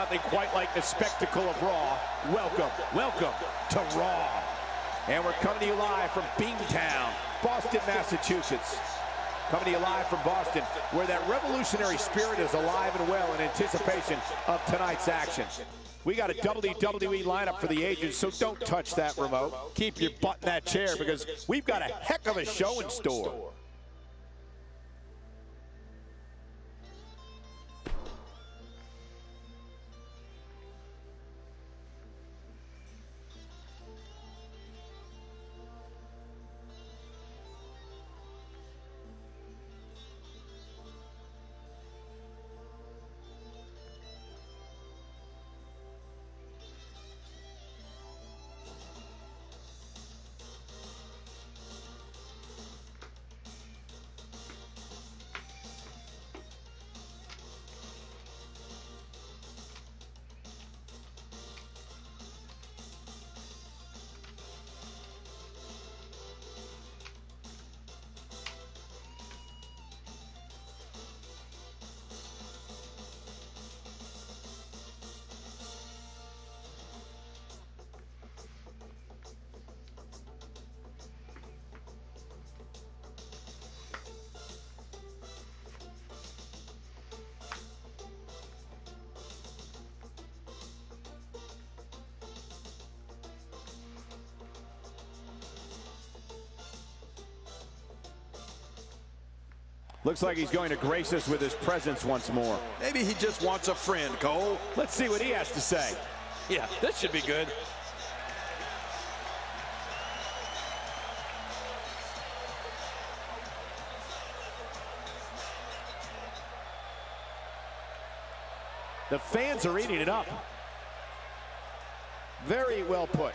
Nothing quite like the spectacle of Raw. Welcome, welcome to Raw. And we're coming to you live from Beantown, Boston, Massachusetts. Coming to you live from Boston, where that revolutionary spirit is alive and well in anticipation of tonight's action. We got a WWE lineup for the ages, so don't touch that remote. Keep your butt in that chair because we've got a heck of a show in store. Looks like he's going to grace us with his presence once more. Maybe he just wants a friend, Cole. Let's see what he has to say. Yeah, this should be good. The fans are eating it up. Very well put.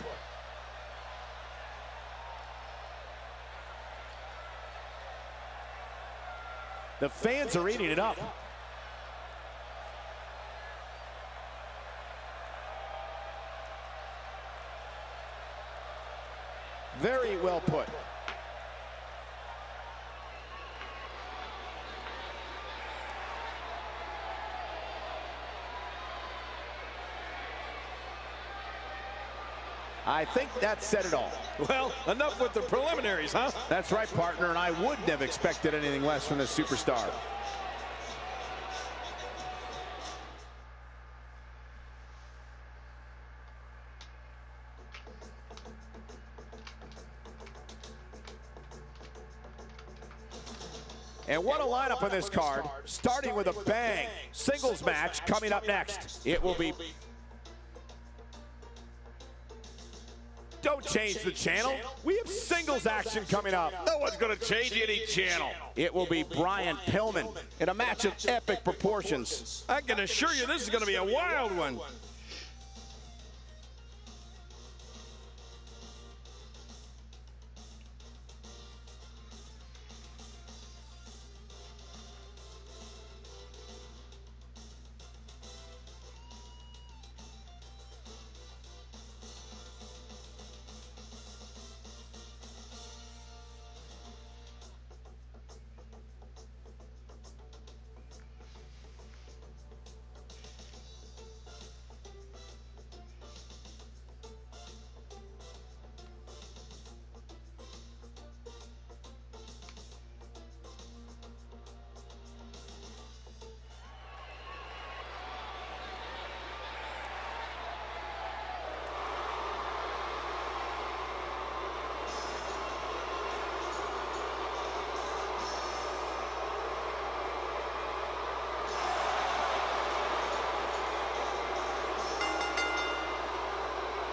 The fans are eating it up. Very well put. I think that said it all. Well, enough with the preliminaries, huh? That's right, partner, and I wouldn't have expected anything less from this superstar. And what a lineup on this card, starting with a bang. Singles match coming up next. It will be change the channel. We have singles action coming up. No one's going to change any channel. It will be Brian Pillman in a match of epic proportions. I can assure you this is going to be a wild one.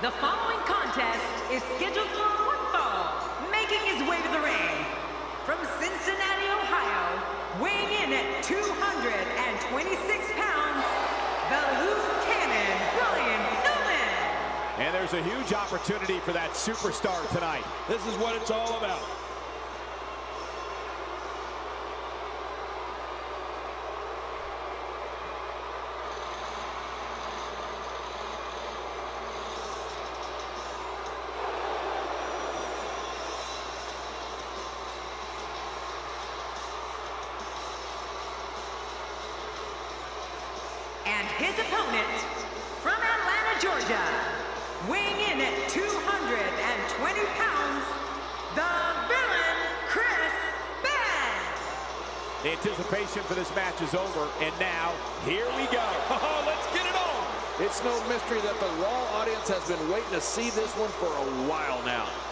The following contest is scheduled for one fall, making his way to the ring. From Cincinnati, Ohio, weighing in at 226 pounds, the loose cannon, Brian Pillman. And there's a huge opportunity for that superstar tonight. This is what it's all about. Has been waiting to see this one for a while now.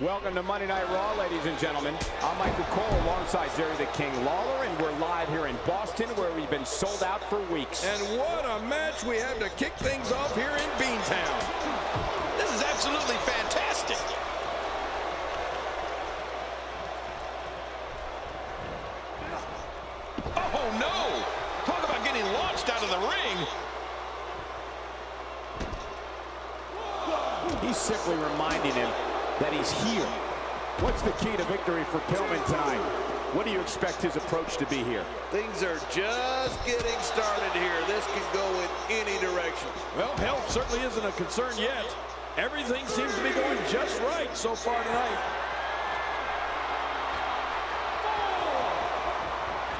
Welcome to Monday Night Raw, ladies and gentlemen. I'm Michael Cole alongside Jerry the King Lawler, and we're live here in Boston where we've been sold out for weeks. And what a match we have to kick things off here in Beantown. This is absolutely fantastic. Oh, no. Talk about getting launched out of the ring. He's simply reminding him that he's here. What's the key to victory for Pillman tonight? What do you expect his approach to be here? Things are just getting started here. This can go in any direction. Well, health certainly isn't a concern yet. Everything seems to be going just right so far tonight.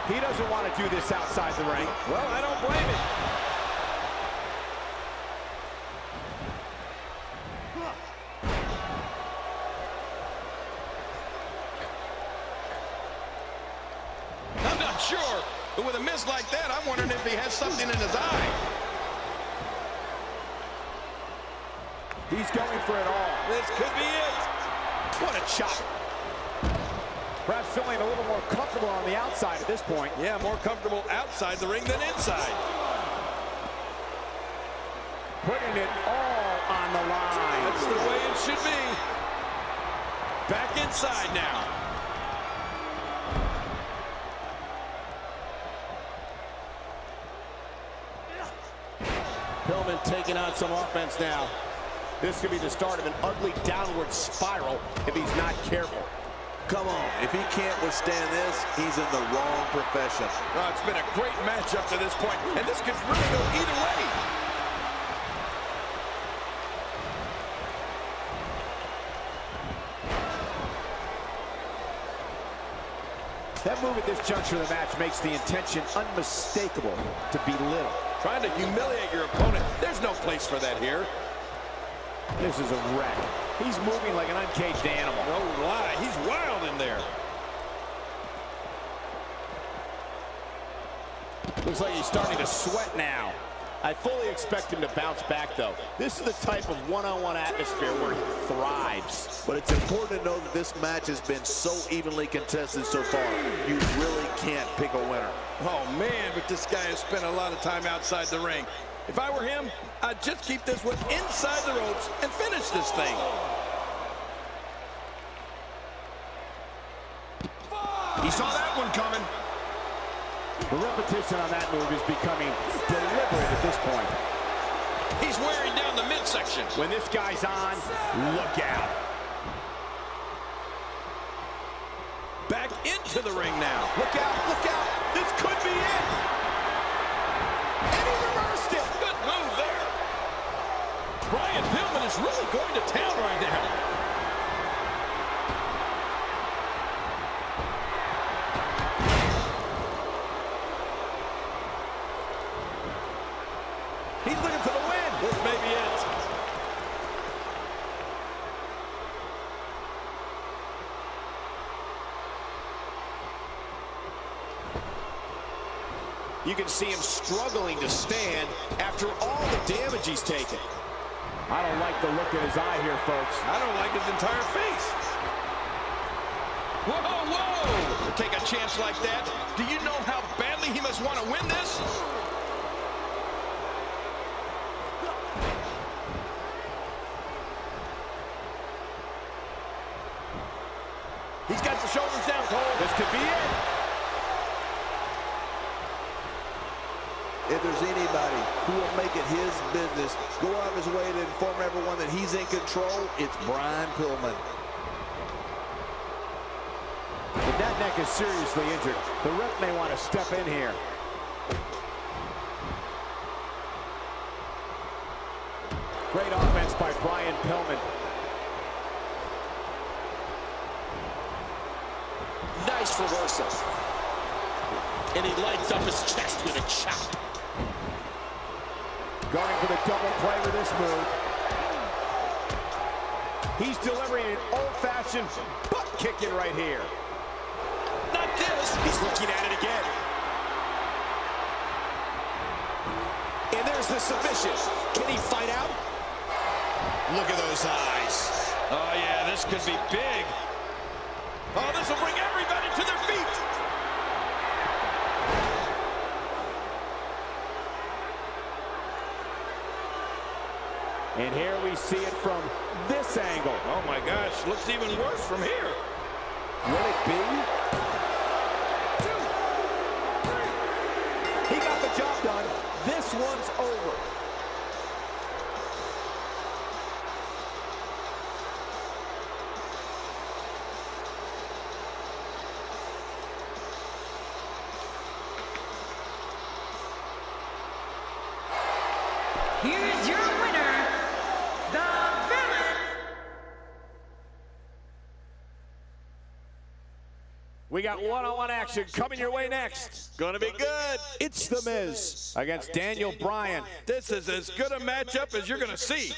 He doesn't want to do this outside the ring. Well, I don't blame him. I'm not sure, but with a miss like that, I'm wondering if he has something in his eye. He's going for it all. This could be it. What a chop. Perhaps feeling a little more comfortable on the outside at this point. Yeah, more comfortable outside the ring than inside. Putting it all on the line. That's the way it should be. Back inside now. Pillman taking on some offense now. This could be the start of an ugly downward spiral if he's not careful. Come on, if he can't withstand this, he's in the wrong profession. Oh, it's been a great match up to this point, and this could really go either way. That move at this juncture of the match makes the intention unmistakable to belittle. Trying to humiliate your opponent. There's no place for that here. This is a wreck. He's moving like an uncaged animal. Oh, no lie, he's wild in there. Looks like he's starting to sweat now. I fully expect him to bounce back, though. This is the type of one-on-one atmosphere where he thrives. But it's important to know that this match has been so evenly contested so far. You really can't pick a winner. Oh, man, but this guy has spent a lot of time outside the ring. If I were him, I'd just keep this one inside the ropes and finish this thing. He saw that one coming. The repetition on that move is becoming deliberate at this point. He's wearing down the midsection. When this guy's on, look out. Back into the ring now. Look out, look out. This could be it. And he reversed it. Good move there. Brian Pillman is really going to town right now. He's looking for the win. This may be it. You can see him struggling to stand after all the damage he's taken. I don't like the look in his eye here, folks. I don't like his entire face. Whoa, whoa! To take a chance like that, do you know how badly he must want to win this? He's got the shoulders down, Cole. This could be it. If there's anybody who will make it his business, go out of his way to inform everyone that he's in control, it's Brian Pillman. If that neck is seriously injured, the ref may want to step in here. Great offense by Brian Pillman. Nice reversal. And he lights up his chest with a chop. Going for the double play with this move. He's delivering an old-fashioned butt kicking right here. Not this. He's looking at it again. And there's the submission. Can he fight out? Look at those eyes. Oh, yeah, this could be big. Oh, this will bring everybody to their feet. And here we see it from this angle. Oh, my gosh, looks even worse from here. Will it be? Two, three. He got the job done. This one's over. We got one-on-one action coming your way next. Gonna be good. It's The Miz against Daniel Bryan. This is as good a matchup as you're gonna see.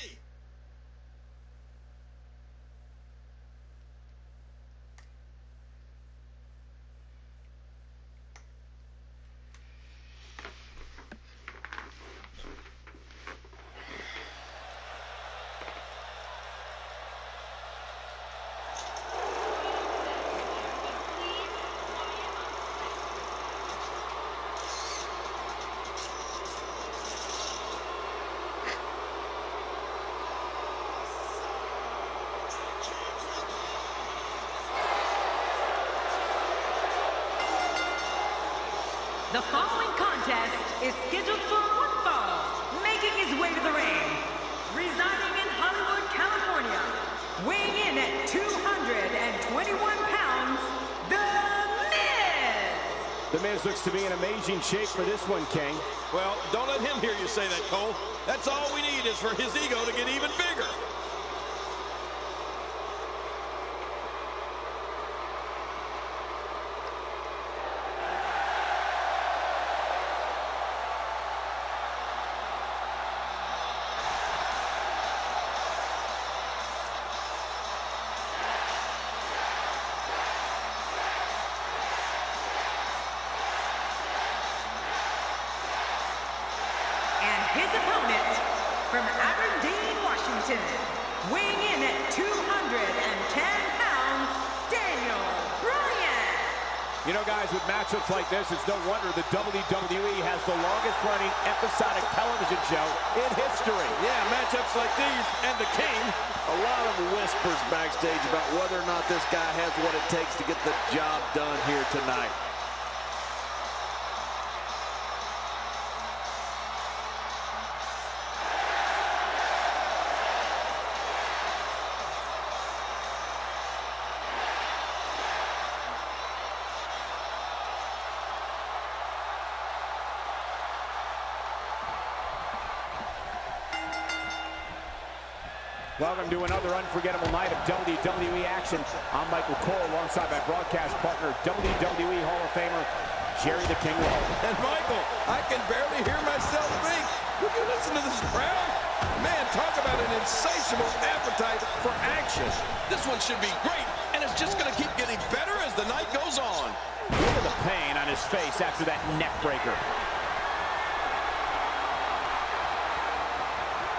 The following contest is scheduled for one fall, making his way to the ring. Residing in Hollywood, California, weighing in at 221 pounds, The Miz! Miz looks to be in amazing shape for this one, King. Well, don't let him hear you say that, Cole. That's all we need is for his ego to get even bigger. His opponent, from Aberdeen, Washington, weighing in at 210 pounds, Daniel Bryan! You know, guys, with matchups like this, it's no wonder the WWE has the longest-running episodic television show in history. Yeah, matchups like these and the King. A lot of whispers backstage about whether or not this guy has what it takes to get the job done here tonight. Welcome to another unforgettable night of WWE action. I'm Michael Cole alongside my broadcast partner, WWE Hall of Famer, Jerry the King. And Michael, I can barely hear myself think. Would you listen to this crowd? Man, talk about an insatiable appetite for action. This one should be great, and it's just going to keep getting better as the night goes on. Look at the pain on his face after that neck breaker.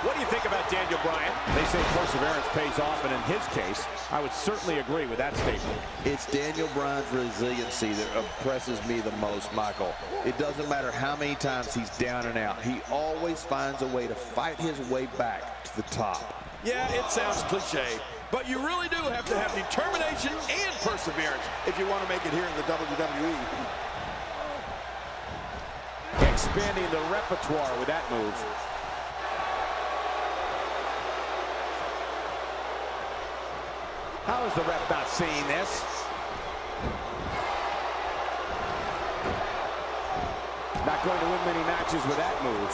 What do you think about Daniel Bryan? They say perseverance pays off, and in his case, I would certainly agree with that statement. It's Daniel Bryan's resiliency that impresses me the most, Michael. It doesn't matter how many times he's down and out. He always finds a way to fight his way back to the top. Yeah, it sounds cliche, but you really do have to have determination and perseverance if you want to make it here in the WWE. expanding the repertoire with that move. How is the ref not seeing this? Not going to win many matches with that move.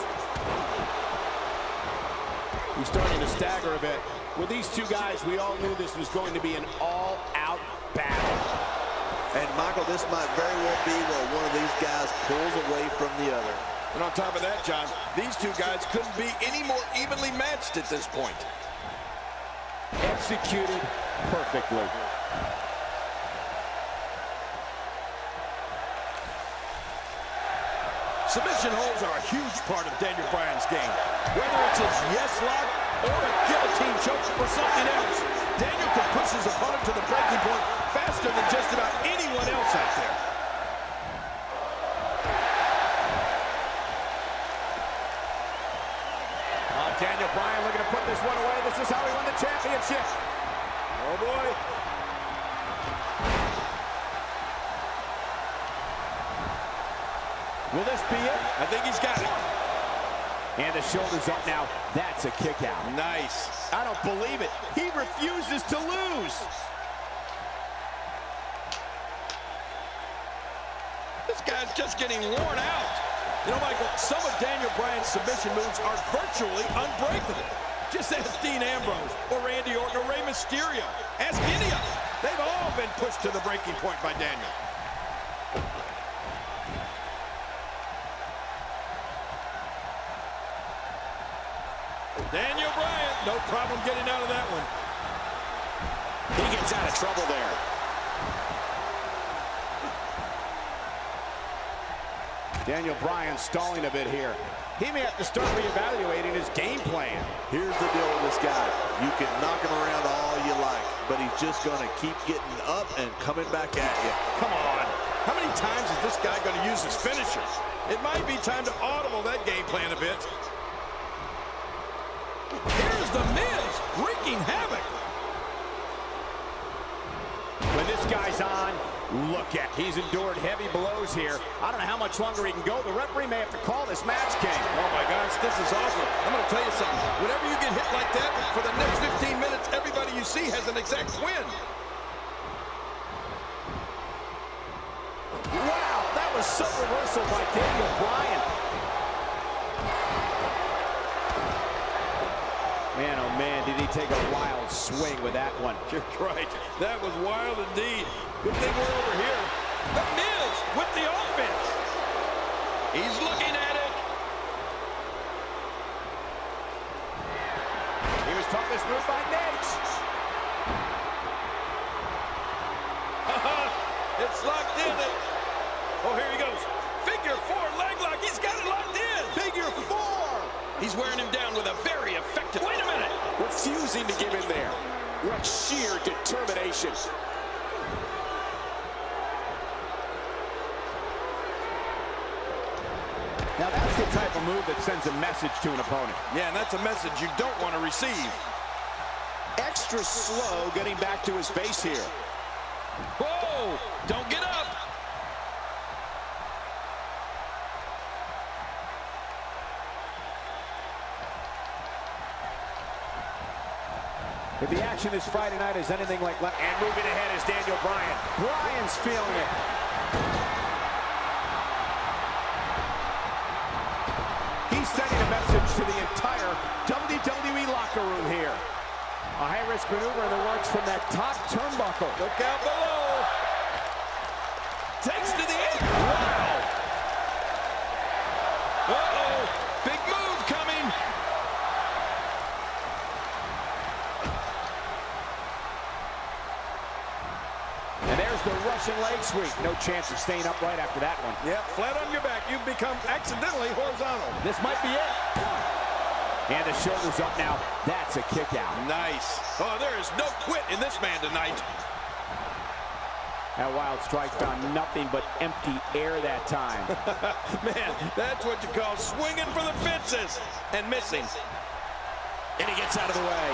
He's starting to stagger a bit. With these two guys, we all knew this was going to be an all-out battle. And Michael, this might very well be where one of these guys pulls away from the other. And on top of that, John, these two guys couldn't be any more evenly matched at this point. Executed perfectly. Submission holds are a huge part of Daniel Bryan's game. Whether it's his yes lock or a guillotine choke or something else, Daniel can push his opponent to the breaking point faster than just about anyone else out there. Oh, Daniel Bryan looking to put this one away. This is how he won the championship. Oh, boy. Will this be it? I think he's got it. And the shoulders up now. That's a kick out. Nice. I don't believe it. He refuses to lose. This guy's just getting worn out. You know, Michael, some of Daniel Bryan's submission moves are virtually unbreakable. Just ask Dean Ambrose or Randy Orton or Rey Mysterio. Ask any of them. They've all been pushed to the breaking point by Daniel. Daniel Bryan, no problem getting out of that one. He gets out of trouble there. Daniel Bryan stalling a bit here. He may have to start reevaluating his game plan. Here's the deal with this guy. You can knock him around all you like, but he's just going to keep getting up and coming back at you. Come on. How many times is this guy going to use his finisher? It might be time to audible that game plan a bit. Here's The Miz wreaking havoc. When this guy's on, look at. He's endured heavy blows here. I don't know how much longer he can go. The referee may have to call this match, King. Oh, my gosh, this is awful. I'm going to tell you something. Whenever you get hit like that, for the next 15 minutes, everybody you see has an exact win. Wow, that was some reversal by Daniel Bryan. Man, oh man, did he take a wild swing with that one. You're right. That was wild indeed. Good thing we're over here. The Miz with the offense. He's looking at it. He was taught this move by Nate. it's locked in. Oh, here he goes. Figure four leg lock. He's got it locked in. Figure four. He's wearing him down with a Refusing to give in there. What sheer determination. Now that's the type of move that sends a message to an opponent. Yeah, and that's a message you don't want to receive. Extra slow getting back to his base here. Whoa! Don't get up. If the action this Friday night is anything like... And moving ahead is Daniel Bryan. Bryan's feeling it. He's sending a message to the entire WWE locker room here. A high-risk maneuver in the works from that top turnbuckle. Look out below. Takes to the end. Wow. Uh-oh. Big move coming. And there's the Russian leg sweep. No chance of staying upright after that one. Yep, flat on your back. You've become accidentally horizontal. This might be it. And the shoulders up now. That's a kick out. Nice. Oh, there is no quit in this man tonight. That wild strike found nothing but empty air that time. Man, that's what you call swinging for the fences and missing. And he gets out of the way.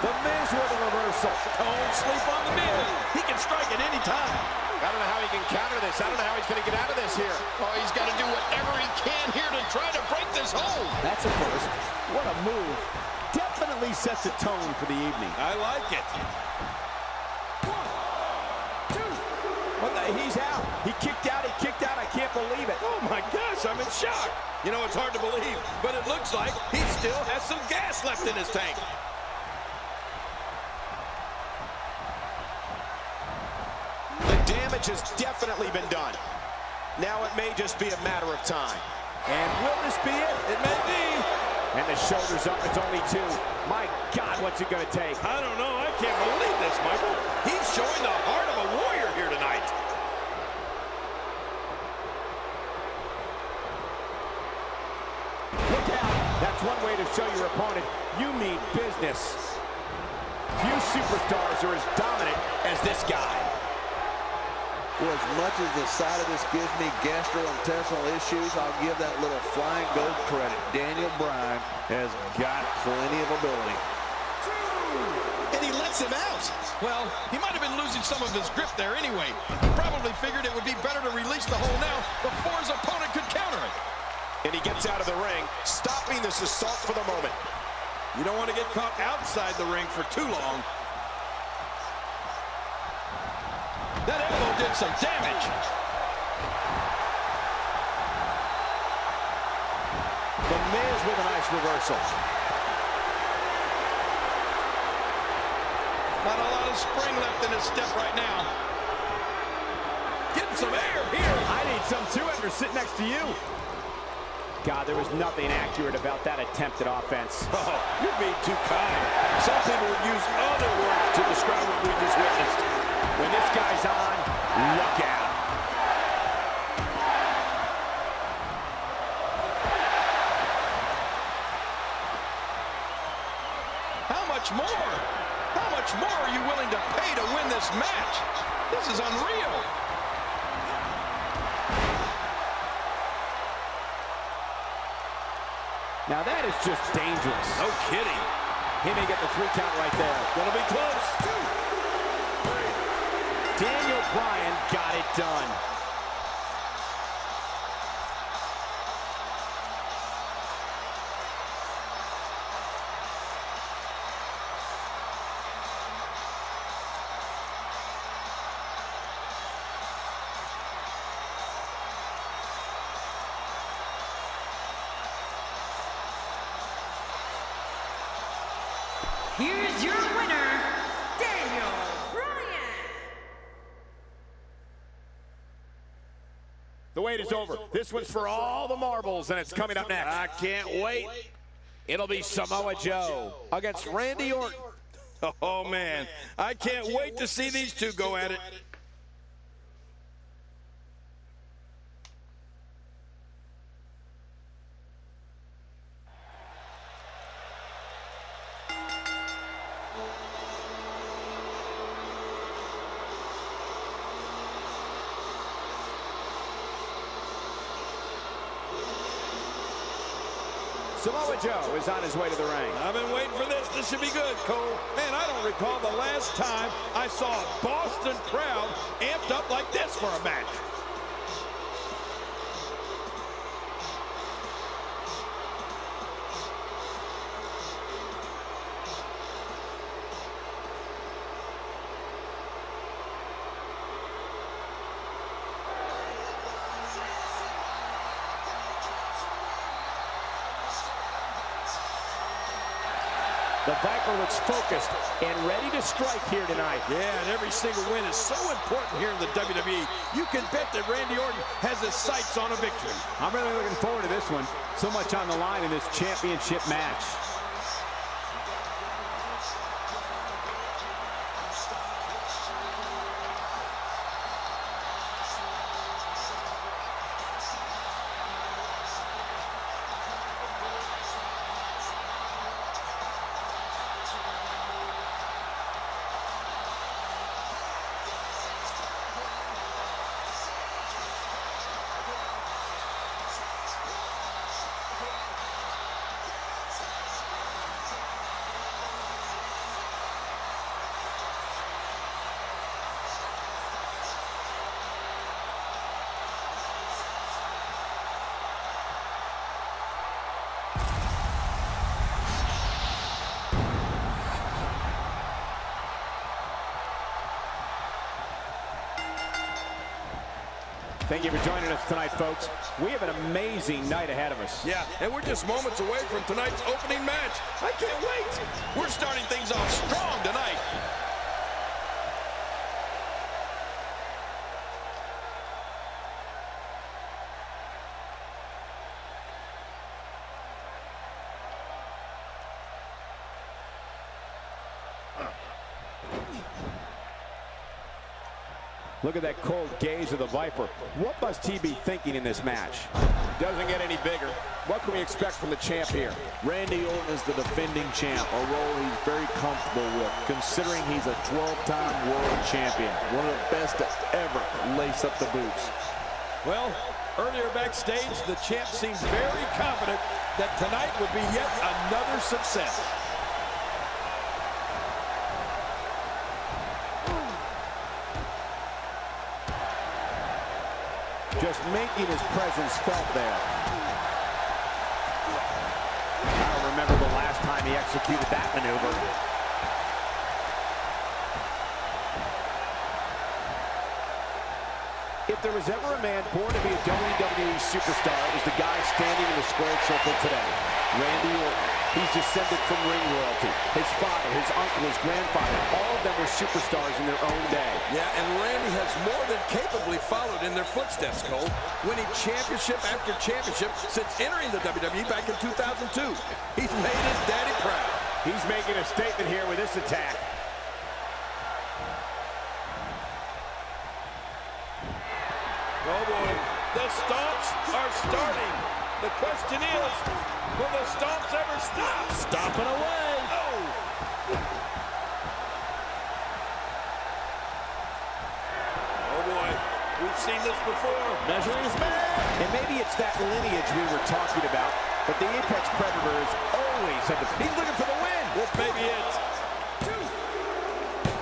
The Miz with a reversal. Don't sleep on the Miz. He can strike at any time. I don't know how he can counter this. I don't know how he's going to get out of this here. Oh, he's got to do whatever he can here to try to break this hold. That's a first. What a move. Definitely sets a tone for the evening. I like it. What the, uh, he's out. He kicked out. He kicked out. I can't believe it. Oh, my gosh, I'm in shock. You know, it's hard to believe, but it looks like he still has some gas left in his tank. The damage has definitely been done. Now it may just be a matter of time. And will this be it? It may be. And the shoulders up. It's only two. My God, what's it going to take? I don't know. I can't believe this, Michael. He's showing the heart of a warrior here tonight. Look out. That's one way to show your opponent you mean business. Few superstars are as dominant as this guy. Well, as much as the side of this gives me gastrointestinal issues, I'll give that little flying goat credit. Daniel Bryan has got plenty of ability. And he lets him out. Well, he might have been losing some of his grip there anyway. He probably figured it would be better to release the hold now before his opponent could counter it. And he gets out of the ring, stopping this assault for the moment. You don't want to get caught outside the ring for too long. That elbow did some damage. The Miz with a nice reversal. Not a lot of spring left in his step right now. Getting some air here. I need some too after sitting next to you. God, there was nothing accurate about that attempted offense. Oh, you're being too kind. Some people would use other words to describe what we just witnessed. When this guy's on, look out. How much more? How much more are you willing to pay to win this match? This is unreal. Now that is just dangerous. No kidding. He may get the three count right there. Gonna be close. Daniel Bryan got it done. Is over. This one's for all the marbles, and it's coming up next. I can't wait. It'll be Samoa Joe against Randy Orton. Oh, man. I can't wait to see these two go at it. Samoa Joe is on his way to the ring. I've been waiting for this. This should be good, Cole. Man, I don't recall the last time I saw a Boston crowd amped up like this for a match. Viper looks focused and ready to strike here tonight. Yeah, and every single win is so important here in the WWE. You can bet that Randy Orton has his sights on a victory. I'm really looking forward to this one. So much on the line in this championship match. Thank you for joining us tonight, folks. We have an amazing night ahead of us. Yeah, and we're just moments away from tonight's opening match. I can't wait. We're starting things off strong tonight. Look at that cold gaze of the Viper. What must he be thinking in this match? Doesn't get any bigger. What can we expect from the champ here? Randy Orton is the defending champ, a role he's very comfortable with, considering he's a 12-time world champion, one of the best to ever lace up the boots. Well, earlier backstage, the champ seemed very confident that tonight would be yet another success. just making his presence felt there. I don't remember the last time he executed that maneuver. If there was ever a man born to be a WWE superstar, it was the guy standing in the squared circle today, Randy Orton. He's descended from ring royalty. His father, his uncle, his grandfather, all of them were superstars in their own day. Yeah, and Randy has more than capably followed in their footsteps, Cole, winning championship after championship since entering the WWE back in 2002. He's made his daddy proud. He's making a statement here with this attack. Oh, boy. The stomps are starting. The question is, will the stomps ever stop? Stomping away. Oh! Oh, boy. We've seen this before. Measuring his man. And maybe it's that lineage we were talking about, but the Apex Predator is always at the... He's looking for the win. This may be it.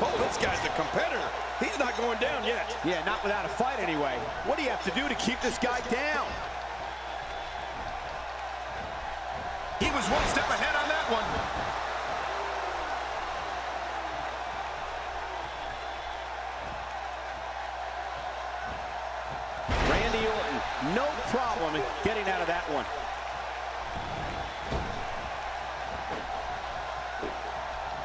Oh, this guy's a competitor. He's not going down yet. Yeah, not without a fight anyway. What do you have to do to keep this guy down? He was one step ahead on that one. Randy Orton, no problem getting out of that one.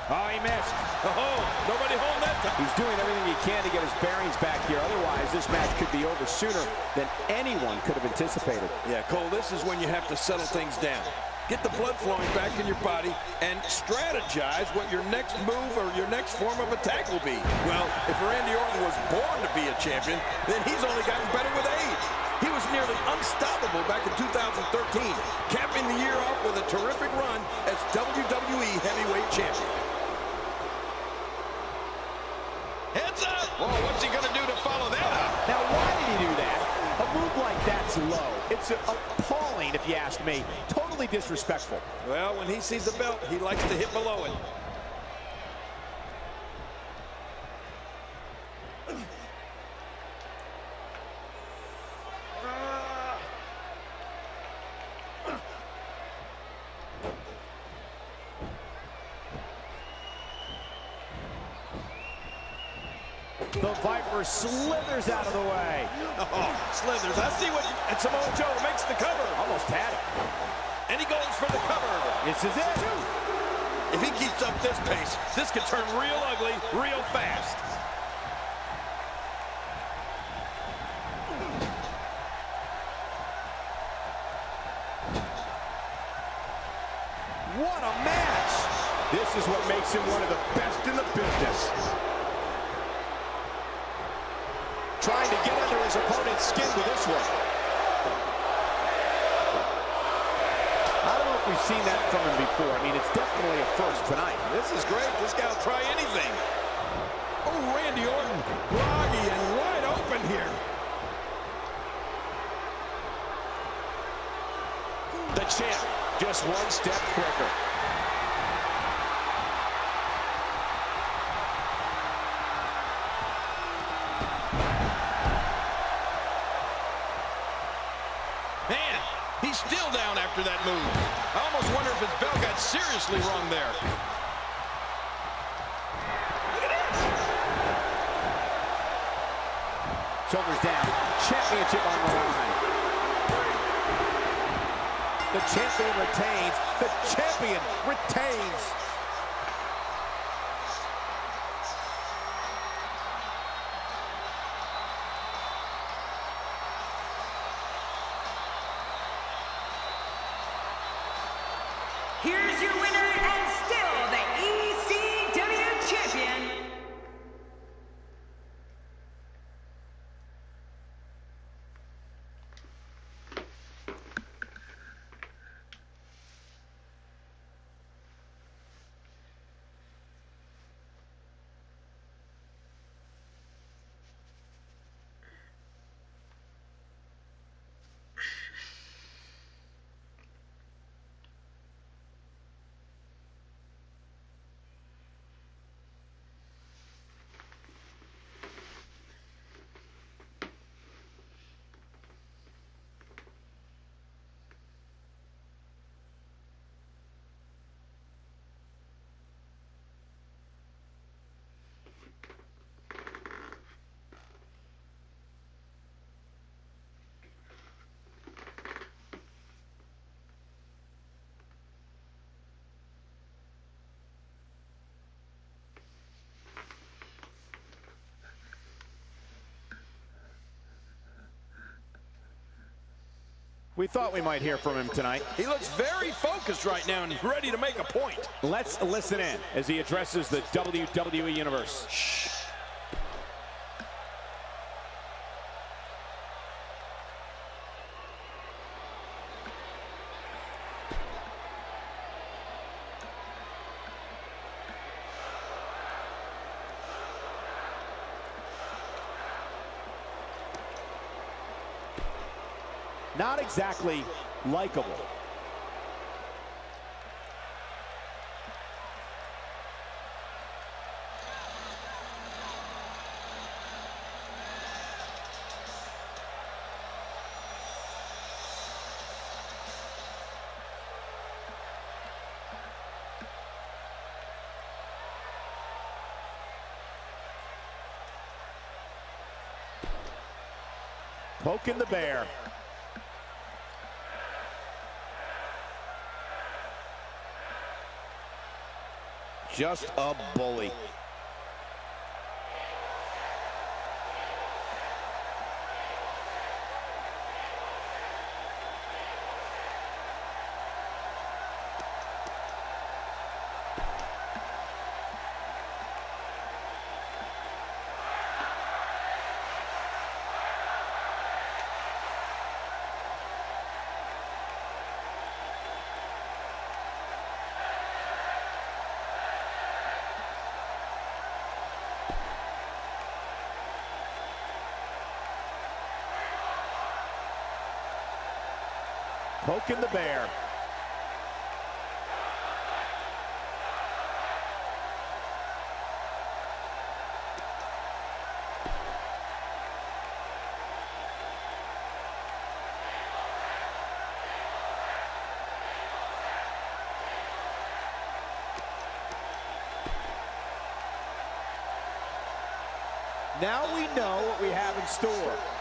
Oh, he missed. Oh, nobody home that time. He's doing everything he can to get his bearings back here. Otherwise, this match could be over sooner than anyone could have anticipated. Yeah, Cole, this is when you have to settle things down. Get the blood flowing back in your body and strategize what your next move or your next form of attack will be. Well, if Randy Orton was born to be a champion, then he's only gotten better with age. He was nearly unstoppable back in 2013, capping the year off with a terrific run as WWE Heavyweight Champion. Heads up! Oh, what's he going to do to follow that up? Now, why did he do that? A move like that's low. It's appalling, if you ask me. Disrespectful. Well, when he sees the belt, he likes to hit below it. The Viper slithers out of the way. Oh, slithers. I see what... And Samoa Joe makes the cover. Almost had it. And he goes for the cover. This is it. If he keeps up this pace, this could turn real ugly real fast. What a match. This is what makes him one of the best in the business. Trying to get under his opponent's skin with this one. I don't know if we've seen that from him before. I mean, it's definitely a first tonight. This is great. This guy will try anything. Oh, Randy Orton, groggy and wide open here. The champ, just one step quicker. Seriously wrong there. Shoulders down. Championship on the line. The champion retains. The champion retains. Here's your winner and still the ECW champion, We thought we might hear from him tonight. He looks very focused right now and he's ready to make a point. Let's listen in as he addresses the WWE Universe. Not exactly likable. Poking the bear. Just a bully. Poking the bear. Now we know what we have in store.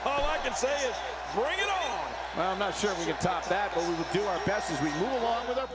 All I can say is bring it on. Well, I'm not sure if we can top that, but we will do our best as we move along with our...